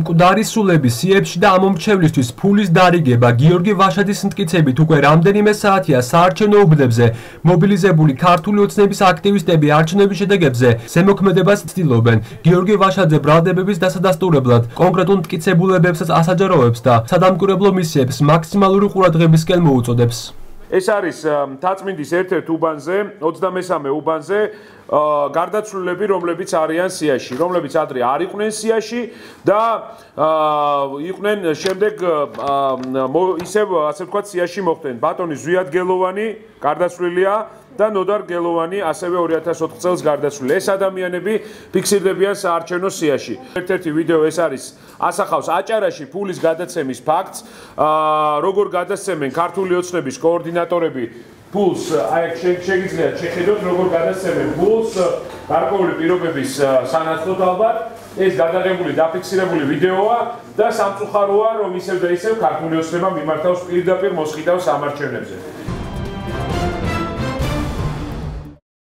მკვდარი სულების სიებში და ამომრჩევლისთვის ფულის დარიგება გიორგი ვაშაძის მტკიცებით უკვე რამდენიმე საათია საარჩევნო უბნებზე. მობილიზებული ქართული ოცნების აქტივისტები არჩევნების შედეგებზე ზემოქმედებას ცდილობენ. გიორგი ვაშაძე ბრალდებების დასადასტურებლად კონკრეტულ მტკიცებულებებსაც ასაჯაროებს და სადამკვირვებლო მისიებს მაქსიმალური ყურადღებისკენ მოუწოდებს ეს არის თაწმინდის ერთ-ერთ უბანზე 23-ე უბანზე გარდაცვლილები, რომლებიც არიან სიაში, რომლებიც ადრე არ იყვნენ სიაში და იყვნენ შემდეგ ისევ ასე ვთქვათ სიაში მოხდნენ. ბატონი ზვიადგელოვანი გარდაცვლილია და ნოდარ გელოვანი ასევე 2004 წელს გარდაცვლილი. ეს ადამიანები ფიქსირდებიან საარჩევნო სიაში. ერთ-ერთი ვიდეო ეს არის ასახავს აჭარაში ფულის გადაცემის ფაქტს. აა როგორ გადაცემენ ქართული ოცნების კოორდინატორები ფულს აი შეგიძლიათ შეხედოთ როგორ გადაცემენ ფულს გარკვეული პირობების სანაცვლოდ ალბათ ეს გადაღებული დაფიქსირებული ვიდეოა და სამწუხაროა რომ ისევ და ისევ ქართული ოცნება მიმართავს პირდაპირ მოსყიდავს ამარჩევნებზე